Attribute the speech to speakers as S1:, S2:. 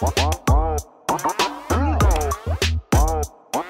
S1: What? what?